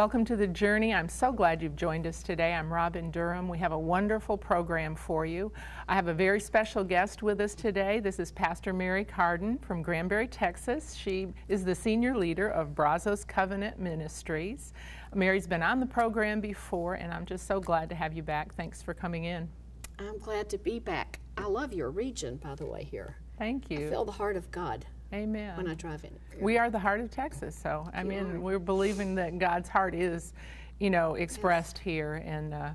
Welcome to the journey. I'm so glad you've joined us today. I'm Robin Durham. We have a wonderful program for you. I have a very special guest with us today. This is Pastor Marrie Cardin from Granbury, Texas. She is the senior leader of Brazos Covenant Ministries. Marrie's been on the program before, and I'm just so glad to have you back. Thanks for coming in. I'm glad to be back. I love your region, by the way, here. Thank you. I feel the heart of God Amen. when I drive in. We are the heart of Texas, so I You mean, are. we're believing that God's heart is, you know, expressed here. And uh,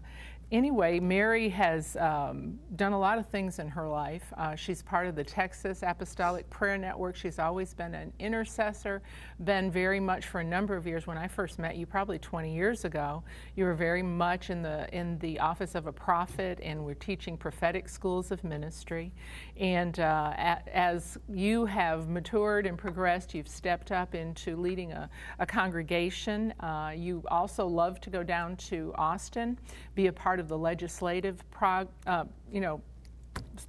anyway, Marrie has um, done a lot of things in her life. Uh, she's part of the Texas Apostolic Prayer Network. She's always been an intercessor, been very much for a number of years. When I first met you, probably 20 years ago, you were very much in the in the office of a prophet, and we're teaching prophetic schools of ministry. And uh, as you have matured and progressed, you've stepped up into leading a, a congregation. Uh, you also love to go down to Austin, be a part of the legislative prog, uh, you know,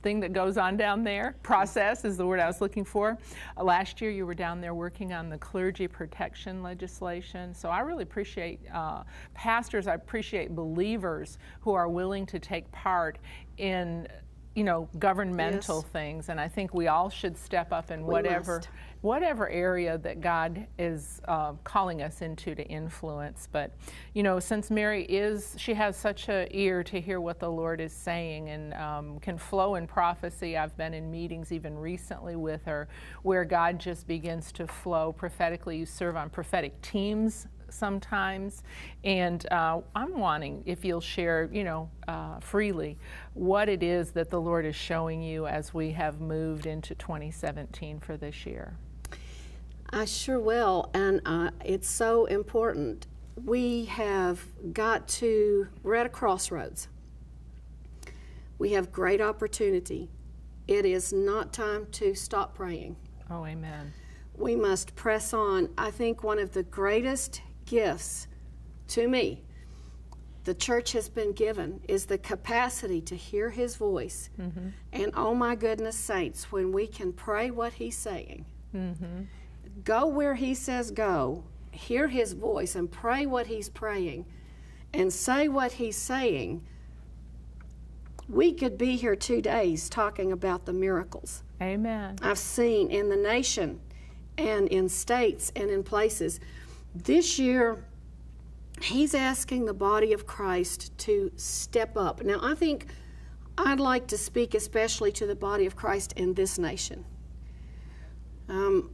thing that goes on down there. Process is the word I was looking for. Uh, last year, you were down there working on the clergy protection legislation. So I really appreciate uh, pastors. I appreciate believers who are willing to take part in. You know, governmental Yes. things, and I think we all should step up in whatever whatever area that God is uh, calling us into to influence. But, you know, since Marrie is, she has such a ear to hear what the Lord is saying and um, can flow in prophecy. I've been in meetings even recently with her where God just begins to flow prophetically. You serve on prophetic teams sometimes and uh, i'm wanting if you'll share you know uh, freely what it is that the lord is showing you as we have moved into 2017 for this year I sure will, and uh, it's so important. We have got to, we're at a crossroads. We have great opportunity. It is not time to stop praying. Oh, amen. We must press on. I think one of the greatest gifts to me the church has been given is the capacity to hear his voice. Mm-hmm. And oh my goodness, saints, when we can pray what he's saying, mm-hmm. go where he says go, hear his voice, and pray what he's praying, and say what he's saying, we could be here two days talking about the miracles. Amen. I've seen in the nation and in states and in places. This year, he's asking the body of Christ to step up. Now, I think I'd like to speak especially to the body of Christ in this nation. Um,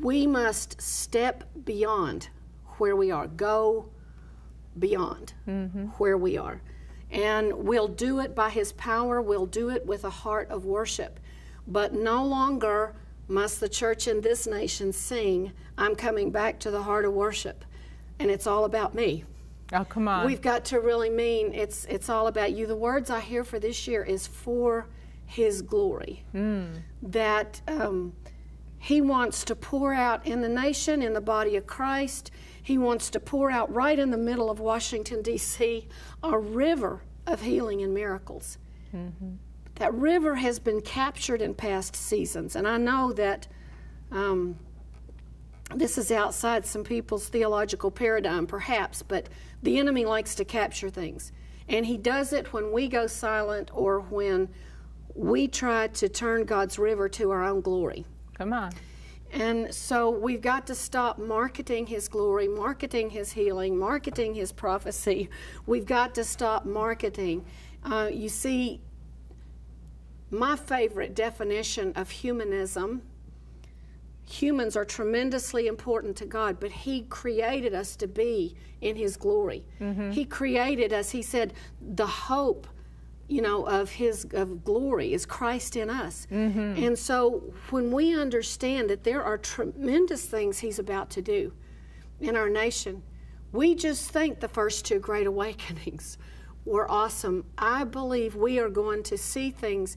we must step beyond where we are, go beyond where we are. And we'll do it by His power, we'll do it with a heart of worship. But no longer must the church in this nation sing, I'm coming back to the heart of worship. And it's all about me. Oh, come on. We've got to really mean it's it's all about you. The words I hear for this year is for His glory. That um, He wants to pour out in the nation, in the body of Christ. He wants to pour out right in the middle of Washington D.C. a river of healing and miracles. That river has been captured in past seasons, and I know that. Um, this is outside some people's theological paradigm, perhaps, but the enemy likes to capture things. And he does it when we go silent or when we try to turn God's river to our own glory. come on. And so we've got to stop marketing his glory, marketing his healing, marketing his prophecy. We've got to stop marketing. Uh, you see, my favorite definition of humanism humans are tremendously important to God, but He created us to be in His glory. Mm-hmm. He created us, He said, the hope. You know, of his of glory is Christ in us. Mm-hmm. And so when we understand that there are tremendous things he's about to do in our nation, we just think the first two great awakenings were awesome. I believe we are going to see things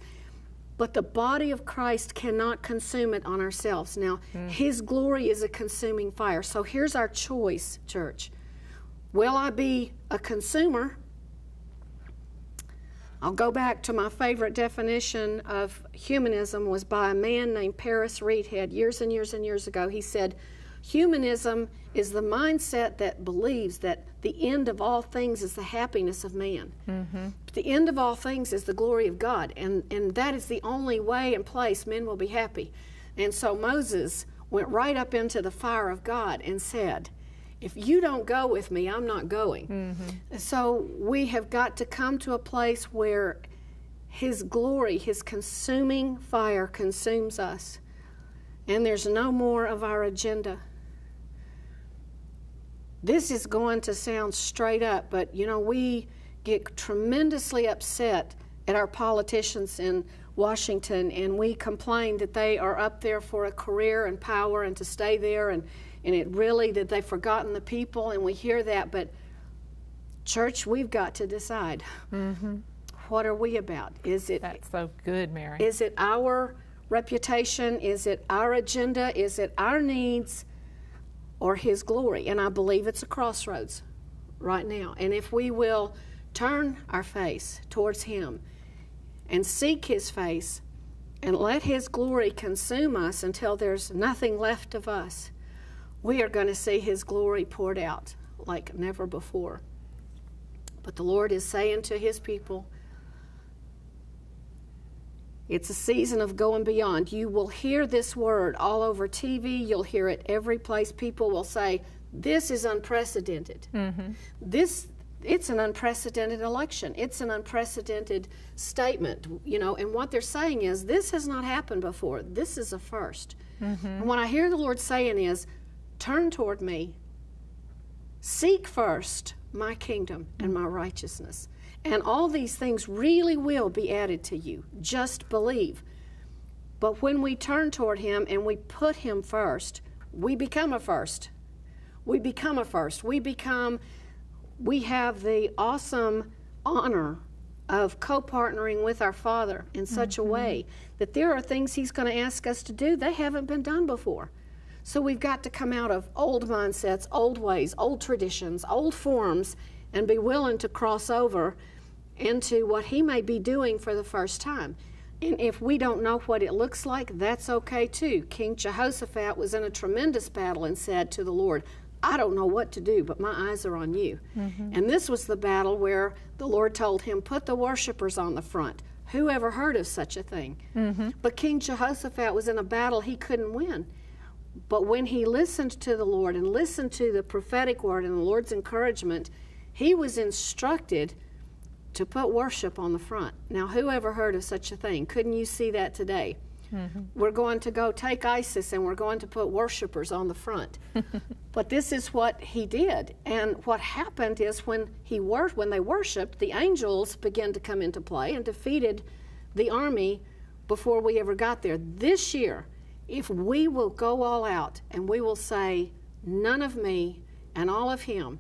but the body of Christ cannot consume it on ourselves. Now, hmm. His glory is a consuming fire. So here's our choice, church. Will I be a consumer? I'll go back to my favorite definition of humanism was by a man named Paris Reidhead years and years and years ago. He said, Humanism is the mindset that believes that the end of all things is the happiness of man. But the end of all things is the glory of God, and, and that is the only way and place men will be happy. And so Moses went right up into the fire of God and said, If you don't go with me, I'm not going. Mm-hmm. So we have got to come to a place where His glory, His consuming fire consumes us, and there's no more of our agenda. This is going to sound straight up, but you know, we get tremendously upset at our politicians in Washington and we complain that they are up there for a career and power and to stay there and, and it really that they've forgotten the people and we hear that, but church, we've got to decide. Mm-hmm. What are we about? Is it That's so good, Marrie. is it our reputation? Is it our agenda? Is it our needs or His glory? And I believe it's a crossroads right now. And if we will turn our face towards Him and seek His face and let His glory consume us until there's nothing left of us, we are going to see His glory poured out like never before. But the Lord is saying to His people, it's a season of going beyond. You will hear this word all over TV. You'll hear it every place. People will say, "This is unprecedented. Mm-hmm. This it's an unprecedented election. It's an unprecedented statement." You know, and what they're saying is, "This has not happened before. This is a 1st And mm-hmm. what I hear the Lord saying is, "Turn toward me. Seek first my kingdom and my righteousness." And all these things really will be added to you. Just believe. But when we turn toward Him and we put Him first, we become a first. We become a first. We become, we have the awesome honor of co partnering with our Father in such a mm-hmm. way that there are things He's going to ask us to do that haven't been done before. So we've got to come out of old mindsets, old ways, old traditions, old forms, and be willing to cross over into what He may be doing for the first time. And if we don't know what it looks like, that's okay too. King Jehoshaphat was in a tremendous battle and said to the Lord, I don't know what to do, but my eyes are on you. Mm-hmm. And this was the battle where the Lord told him, Put the worshipers on the front. Who ever heard of such a thing? Mm-hmm. But King Jehoshaphat was in a battle he couldn't win. But when he listened to the Lord and listened to the prophetic word and the Lord's encouragement, he was instructed to put worship on the front. Now, who ever heard of such a thing? Couldn't you see that today? Mm-hmm. We're going to go take ISIS and we're going to put worshipers on the front. but this is what he did. And what happened is when he wor- when they worshiped, the angels began to come into play and defeated the army before we ever got there. This year, if we will go all out and we will say, none of me and all of him,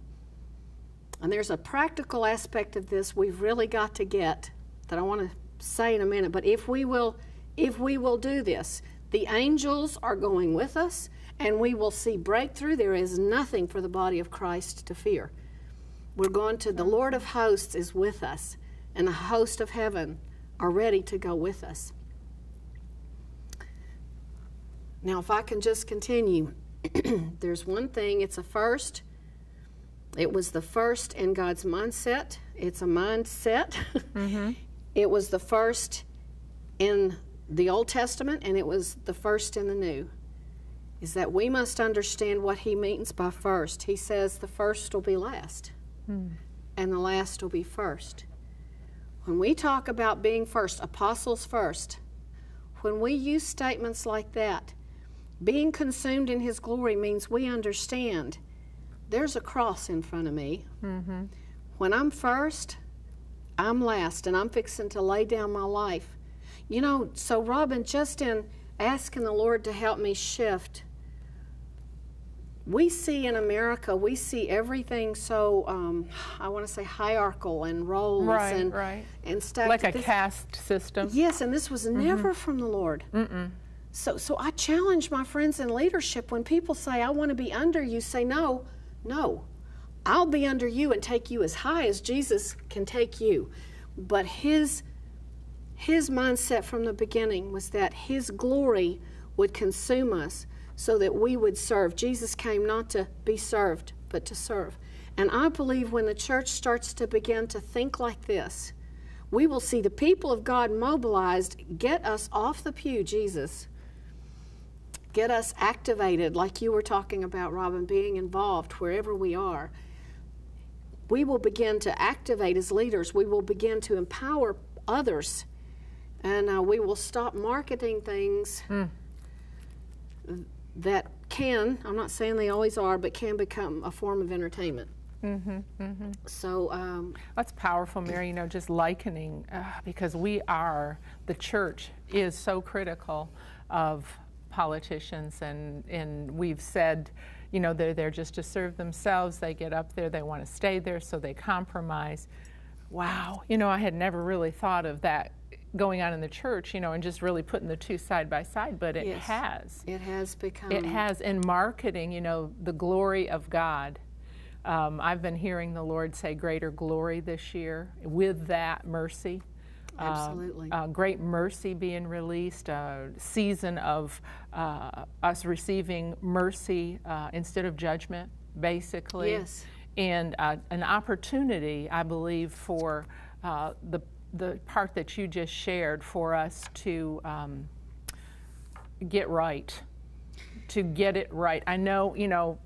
and there's a practical aspect of this we've really got to get that I want to say in a minute. But if we will, if we will do this, the angels are going with us, and we will see breakthrough. There is nothing for the body of Christ to fear. We're going to the Lord of hosts is with us, and the host of heaven are ready to go with us. Now, if I can just continue, there's one thing, it's a first. It was the first in God's mindset. It's a mindset. Mm-hmm. it was the first in the Old Testament, and it was the first in the New. Is that we must understand what He means by first. He says the first will be last, hmm. and the last will be first. When we talk about being first, apostles first, when we use statements like that, being consumed in His glory means we understand there's a cross in front of me. When I'm first, I'm last, and I'm fixing to lay down my life. You know, so Robin, just in asking the Lord to help me shift, we see in America, we see everything so, um, I want to say hierarchical and roles Right, and, right. and stacked. like a This- caste system. Yes, and this was never from the Lord. So, so I challenge my friends in leadership when people say, I want to be under you, say, no, no. I'll be under you and take you as high as Jesus can take you. But his his mindset from the beginning was that his glory would consume us so that we would serve. Jesus came not to be served, but to serve. And I believe when the church starts to begin to think like this, we will see the people of God mobilized, get us off the pew, Jesus. Get us activated, like you were talking about, Robin, being involved wherever we are. We will begin to activate as leaders. We will begin to empower others. And uh, we will stop marketing things that can, I'm not saying they always are, but can become a form of entertainment. So, um, That's powerful, Marrie. You know, just likening, uh, because we are, the church is so critical of politicians, and, and we've said, you know, they're there just to serve themselves. They get up there, they want to stay there, so they compromise. Wow. You know, I had never really thought of that going on in the church, you know, and just really putting the two side by side, but it Yes. has. it has become. It has in marketing, you know, the glory of God. Um, I've been hearing the Lord say greater glory this year. With that, mercy. Uh, Absolutely. uh, great mercy being released, a season of uh, us receiving mercy uh, instead of judgment, basically. Yes. And uh, an opportunity, I believe, for uh, the, the part that you just shared for us to um, get right to get it right. I know, you know,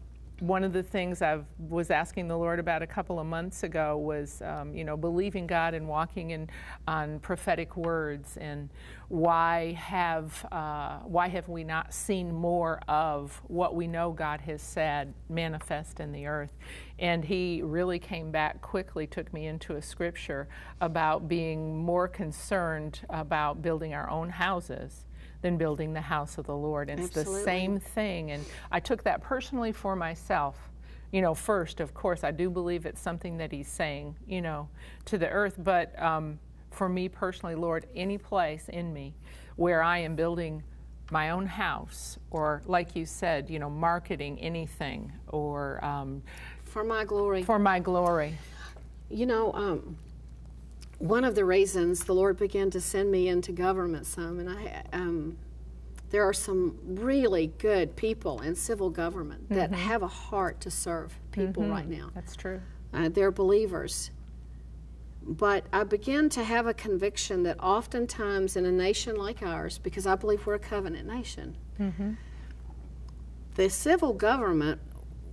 one of the things I was asking the Lord about a couple of months ago was, um, you know, believing God and walking in on prophetic words, and why have uh, why have we not seen more of what we know God has said manifest in the earth? And He really came back quickly, took me into a scripture about being more concerned about building our own houses than building the house of the Lord. And it's the same thing. And I took that personally for myself. You know, first, of course, I do believe it's something that He's saying, you know, to the earth. But um, for me personally, Lord, any place in me where I am building my own house, or like you said, you know, marketing anything, or um, for my glory. for my glory. You know, um, one of the reasons the Lord began to send me into government some, and I, um, there are some really good people in civil government that have a heart to serve people right now. That's true. Uh, they're believers. But I begin to have a conviction that oftentimes in a nation like ours, because I believe we're a covenant nation, the civil government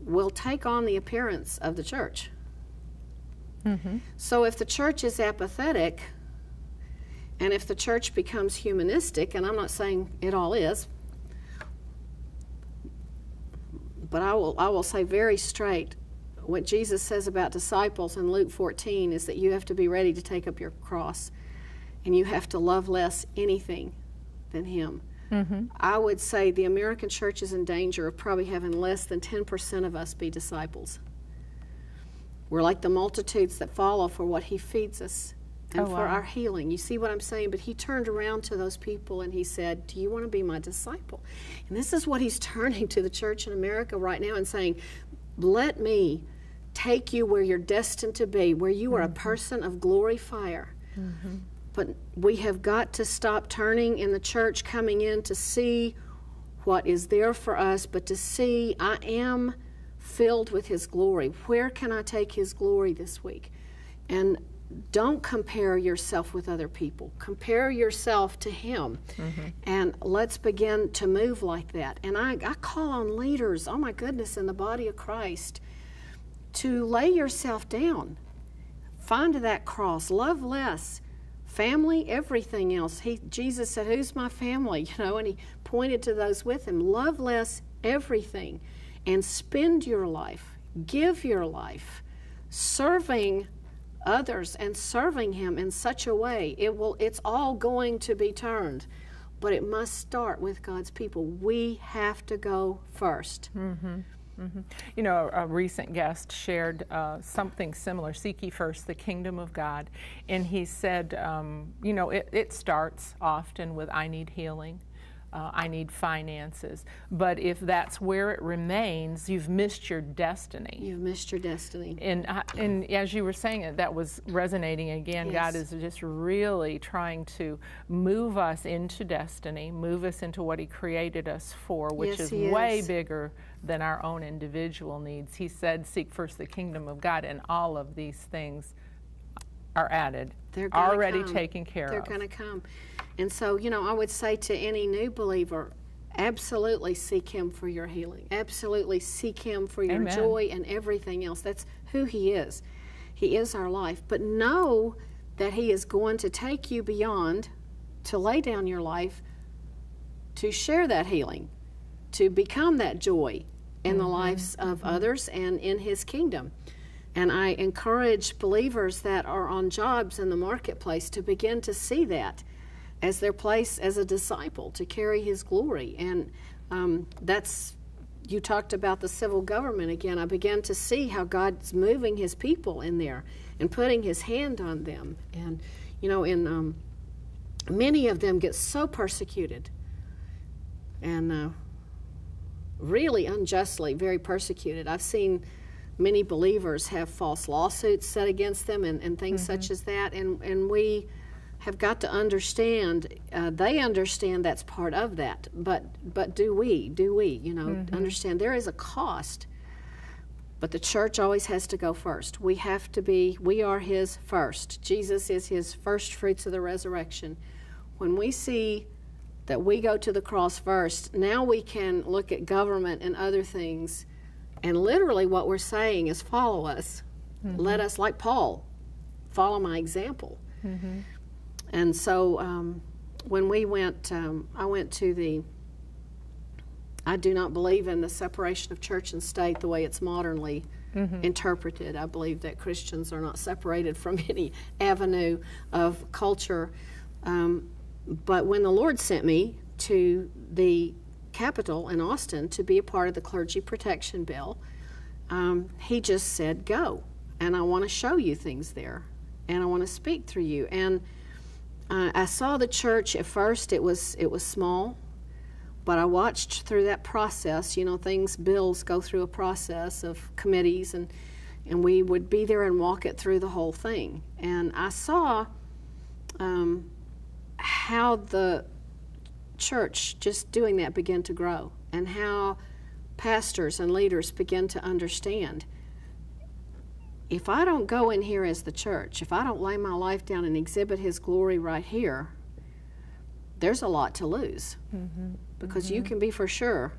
will take on the appearance of the church. Mm-hmm. So if the church is apathetic, and if the church becomes humanistic, and I'm not saying it all is, but I will, I will say very straight what Jesus says about disciples in Luke 14 is that you have to be ready to take up your cross and you have to love less anything than Him. Mm-hmm. I would say the American church is in danger of probably having less than 10% of us be disciples. We're like the multitudes that follow for what He feeds us and Oh, for wow. our healing. You see what I'm saying? But He turned around to those people and He said, Do you want to be my disciple? And this is what He's turning to the church in America right now and saying, Let me take you where you're destined to be, where you are a mm-hmm. person of glory fire. Mm-hmm. But we have got to stop turning in the church, coming in to see what is there for us, but to see I am filled with His glory. Where can I take His glory this week? And don't compare yourself with other people. Compare yourself to Him. Mm-hmm. And let's begin to move like that. And I, I call on leaders, oh my goodness, in the body of Christ, to lay yourself down. Find that cross. Love less. Family, everything else. He, Jesus said, Who's my family? You know, and he pointed to those with him. Love less everything and spend your life, give your life serving others and serving him in such a way it will it's all going to be turned. But it must start with God's people. We have to go 1st You know, a, a recent guest shared uh, something similar. Seek ye first the kingdom of God. And he said, um, you know, it, it starts often with I need healing. Uh, I need finances. But if that's where it remains, you've missed your destiny. You've missed your destiny. And, I- and as you were saying it, that was resonating again. God is just really trying to move us into destiny, move us into what He created us for, which Yes, is way is. bigger than our own individual needs. He said, Seek first the kingdom of God, and all of these things are added, They're already come. taken care of. They're going to come. And so, you know, I would say to any new believer, absolutely seek Him for your healing. Absolutely seek Him for your Amen. joy and everything else. That's who He is. He is our life. But know that He is going to take you beyond to lay down your life to share that healing, to become that joy in the mm-hmm. lives of mm-hmm. others and in His kingdom. And I encourage believers that are on jobs in the marketplace to begin to see that as their place as a disciple to carry His glory. And um, that's, you talked about the civil government again. I began to see how God's moving His people in there and putting His hand on them. And, you know, in um, many of them get so persecuted and uh, really unjustly very persecuted. I've seen many believers have false lawsuits set against them and, and things such as that, and, and we have got to understand. Uh, they understand that's part of that, but but do we? Do we? You know, mm-hmm. understand there is a cost. But the church always has to go first. We have to be, we are His first. Jesus is His first fruits of the resurrection. When we see that we go to the cross first, now we can look at government and other things. And literally, what we're saying is follow us. Mm-hmm. Let us, like Paul, follow my example. Mm-hmm. And so um, when we went, um, I went to the, I do not believe in the separation of church and state the way it's modernly interpreted. I believe that Christians are not separated from any avenue of culture. Um, but when the Lord sent me to the capital in Austin to be a part of the Clergy Protection Bill, um, He just said, Go. And I want to show you things there. And I want to speak through you. And uh, I saw the church at first, it was, it was small. But I watched through that process. You know, things, bills go through a process of committees, and, and we would be there and walk it through the whole thing. And I saw um, how the church just doing that began to grow, and how pastors and leaders begin to understand if I don't go in here as the church, if I don't lay my life down and exhibit His glory right here, there's a lot to lose. Mm-hmm. Because you mm-hmm. can be for sure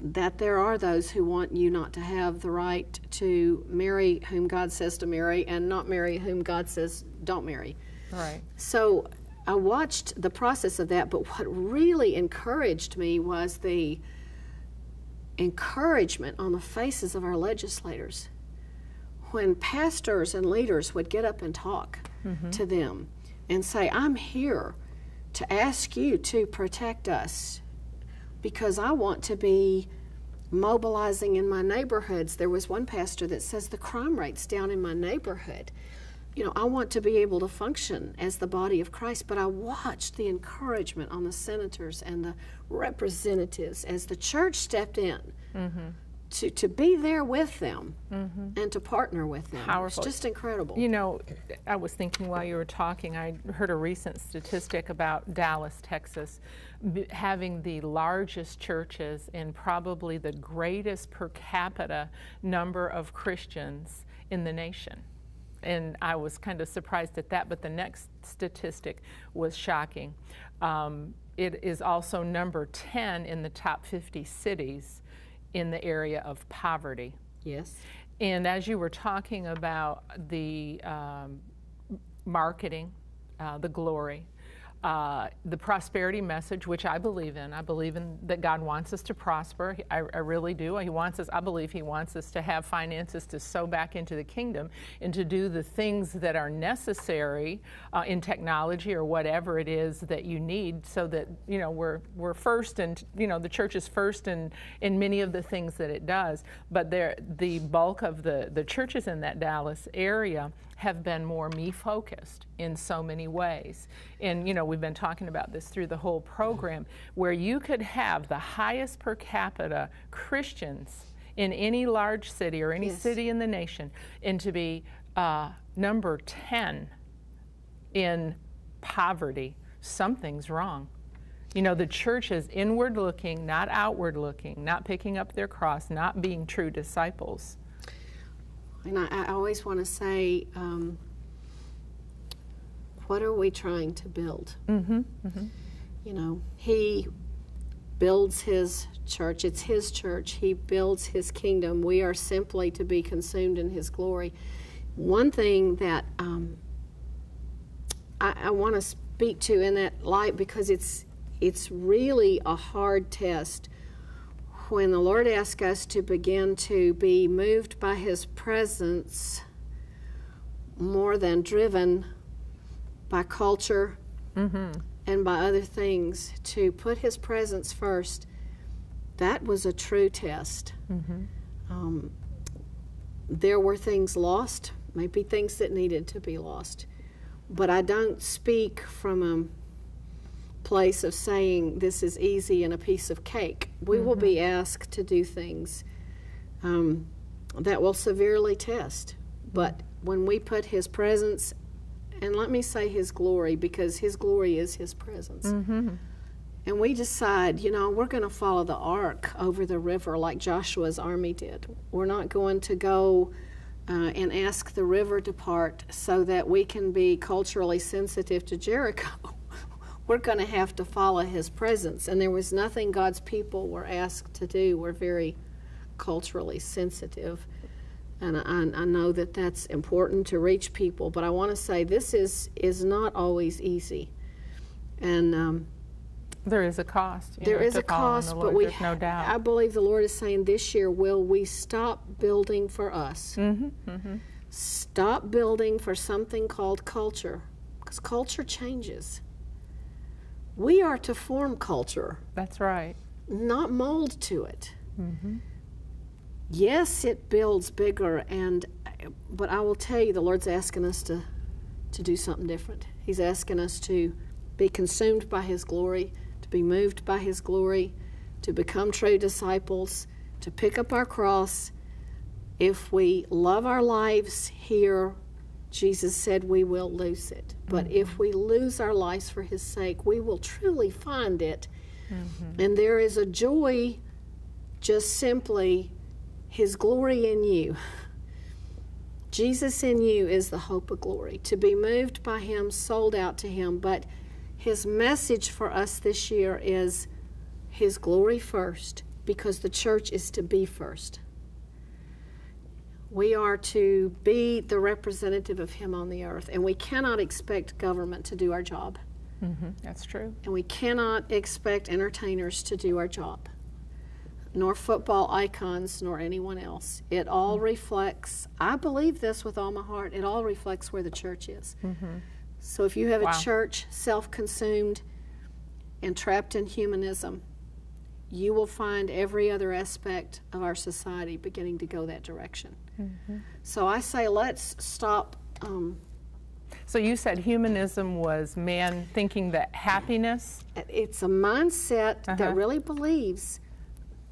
that there are those who want you not to have the right to marry whom God says to marry and not marry whom God says don't marry. Right. So I watched the process of that, but what really encouraged me was the encouragement on the faces of our legislators when pastors and leaders would get up and talk mm-hmm. to them and say, I'm here to ask you to protect us because I want to be mobilizing in my neighborhoods. There was one pastor that says the crime rate's down in my neighborhood. You know, I want to be able to function as the body of Christ, but I watched the encouragement on the senators and the representatives as the church stepped in mm-hmm. To, to be there with them and to partner with them. Powerful. It's just incredible. You know, I was thinking while you were talking, I heard a recent statistic about Dallas, Texas, b- having the largest churches and probably the greatest per capita number of Christians in the nation. And I was kind of surprised at that, but the next statistic was shocking. Um, it is also number 10 in the top 50 cities in the area of poverty. yes. And as you were talking about the um, marketing, uh, the glory, uh, the prosperity message, which I believe in. I believe in that God wants us to prosper. I, I really do. He wants us. I believe He wants us to have finances to sow back into the kingdom and to do the things that are necessary uh, in technology or whatever it is that you need, so that you know we're we're first, and you know the church is first in in many of the things that it does. But there, the bulk of the the churches in that Dallas area have been more me focused in so many ways. And you know, we've been talking about this through the whole program, where you could have the highest per capita Christians in any large city or any Yes. city in the nation, and to be uh, number 10 in poverty, something's wrong. You know, the church is inward looking, not outward looking, not picking up their cross, not being true disciples. And I, I always want to say, um, what are we trying to build? Mm-hmm, You know, he builds his church. It's his church. He builds his kingdom. We are simply to be consumed in his glory. One thing that um, I, I want to speak to in that light because it's it's really a hard test when the Lord asks us to begin to be moved by His presence more than driven by culture and by other things, to put His presence first, that was a true test. Um, there were things lost, maybe things that needed to be lost, but I don't speak from a place of saying this is easy and a piece of cake. We will be asked to do things um, that will severely test. But when we put His presence, and let me say His glory, because His glory is His presence. And we decide, you know, we're going to follow the ark over the river like Joshua's army did. We're not going to go uh, and ask the river to part so that we can be culturally sensitive to Jericho. We're going to have to follow his presence. And there was nothing God's people were asked to do. We're very culturally sensitive. And I, I know that that's important to reach people, but I want to say this is, is not always easy. And um, There is a cost. there know, is a cost, but we, no doubt. I believe the Lord is saying this year, will we stop building for us? Mm-hmm, Stop building for something called culture, because culture changes. We are to form culture, That's right. not mold to it. Mm-hmm. Yes, it builds bigger, and but I will tell you, the Lord's asking us to to do something different. He's asking us to be consumed by His glory, to be moved by His glory, to become true disciples, to pick up our cross. If we love our lives here, Jesus said we will lose it. But mm-hmm. if we lose our lives for His sake, we will truly find it. Mm-hmm. And there is a joy just simply His glory in you. Jesus in you is the hope of glory. To be moved by Him, sold out to Him. But His message for us this year is His glory first, because the church is to be first. We are to be the representative of Him on the earth, and we cannot expect government to do our job, hmm That's true. and we cannot expect entertainers to do our job, nor football icons, nor anyone else. It all reflects, I believe this with all my heart, it all reflects where the church is. So if you have Wow. a church self consumed and trapped in humanism, you will find every other aspect of our society beginning to go that direction. So I say, let's stop. Um, So you said humanism was man thinking that happiness. it's a mindset Uh-huh. that really believes.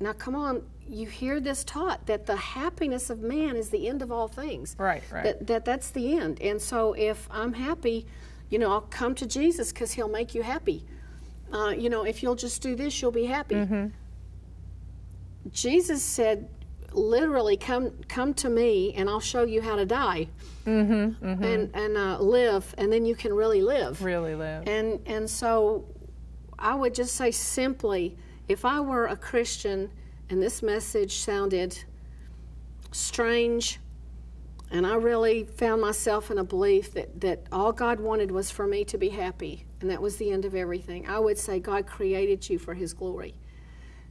Now, come on, you hear this taught that the happiness of man is the end of all things. Right, right. That, that that's the end. And so, if I'm happy, you know, I'll come to Jesus because He'll make you happy. Uh, you know, if you'll just do this, you'll be happy. Mm-hmm. Jesus said, literally, come come to me, and I'll show you how to die Mm-hmm, and and uh, live, and then you can really live. Really live. And and so I would just say simply, if I were a Christian and this message sounded strange, and I really found myself in a belief that, that all God wanted was for me to be happy, and that was the end of everything, I would say God created you for His glory.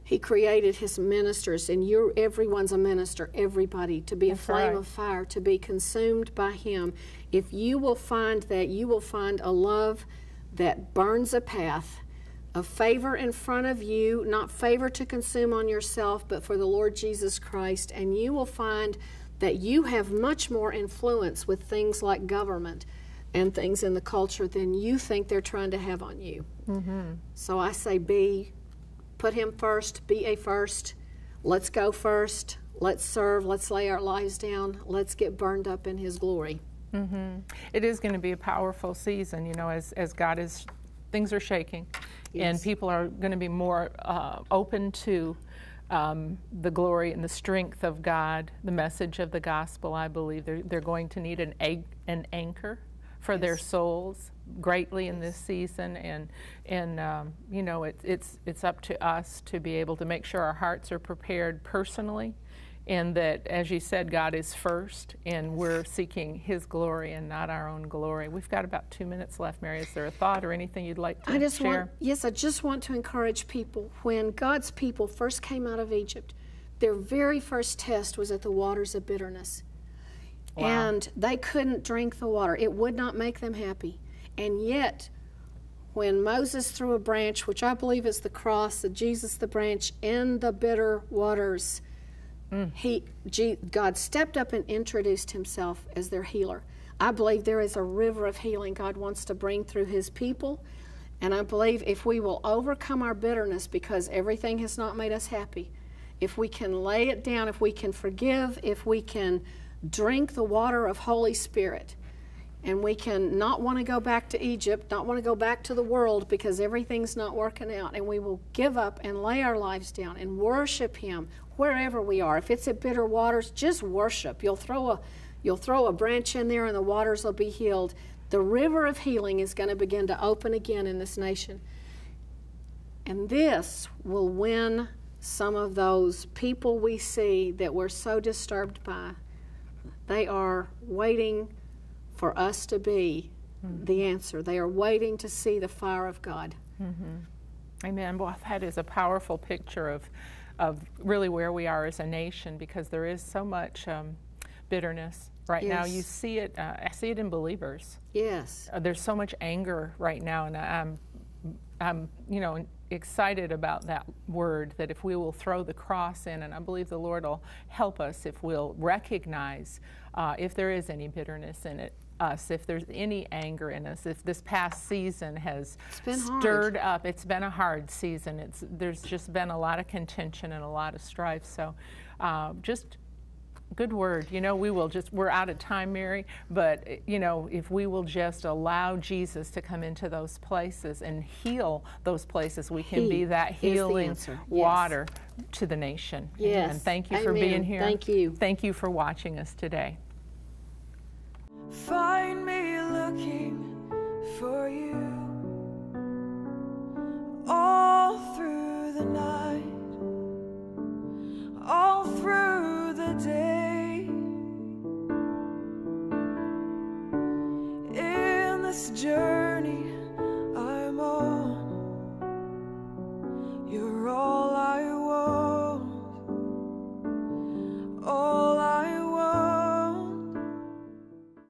He created His ministers, and you're everyone's a minister. Everybody to be a flame right. of fire, to be consumed by Him. If you will find that, you will find a love that burns a path of favor in front of you, not favor to consume on yourself, but for the Lord Jesus Christ, and you will find that you have much more influence with things like government and things in the culture than you think they're trying to have on you. So I say be, put Him first, be a first. Let's go first. Let's serve. Let's lay our lives down. Let's get burned up in His glory. It is going to be a powerful season, you know, as, as God is, things are shaking, and people are going to be more uh, open to um, the glory and the strength of God, the message of the gospel. I believe they're, they're going to need an, ag- an anchor for their souls greatly in this season, and and um, you know, it, it's it's up to us to be able to make sure our hearts are prepared personally and that, as you said, God is first, and we're seeking His glory and not our own glory. We've got about two minutes left, Marrie. Is there a thought or anything you'd like to I just share? want, yes, I just want to encourage people. When God's people first came out of Egypt, their very first test was at the waters of bitterness. And they couldn't drink the water, it would not make them happy. And yet, when Moses threw a branch, which I believe is the cross of Jesus, the branch, in the bitter waters, Mm. he, G, God stepped up and introduced himself as their healer. I believe there is a river of healing God wants to bring through his people. And I believe if we will overcome our bitterness because everything has not made us happy, if we can lay it down, if we can forgive, if we can drink the water of Holy Spirit, and we can not want to go back to Egypt, not want to go back to the world because everything's not working out, and we will give up and lay our lives down and worship Him wherever we are. If it's at bitter waters, just worship. You'll throw a you'll throw a branch in there, and the waters will be healed. The river of healing is going to begin to open again in this nation, and this will win some of those people we see that we're so disturbed by. They are waiting for us to be the answer. They are waiting to see the fire of God. Amen. Well, that is a powerful picture of, of really where we are as a nation because there is so much um, bitterness right now. You see it. Uh, I see it in believers. Yes. Uh, there's so much anger right now, and I'm, I'm, you know, excited about that word. That if we will throw the cross in, and I believe the Lord will help us if we'll recognize uh, if there is any bitterness in it. Us, if there's any anger in us, if this past season has been hard. stirred up, it's been a hard season. It's there's just been a lot of contention and a lot of strife. So, uh, just Good word. You know, we will just, we're out of time, Marrie, but, you know, if we will just allow Jesus to come into those places and heal those places, we can He be that healing. Yes. water to the nation. Yes. And thank you for being here. Thank you. Thank you for watching us today. Find me looking for you all through the night, all through the day. In this journey.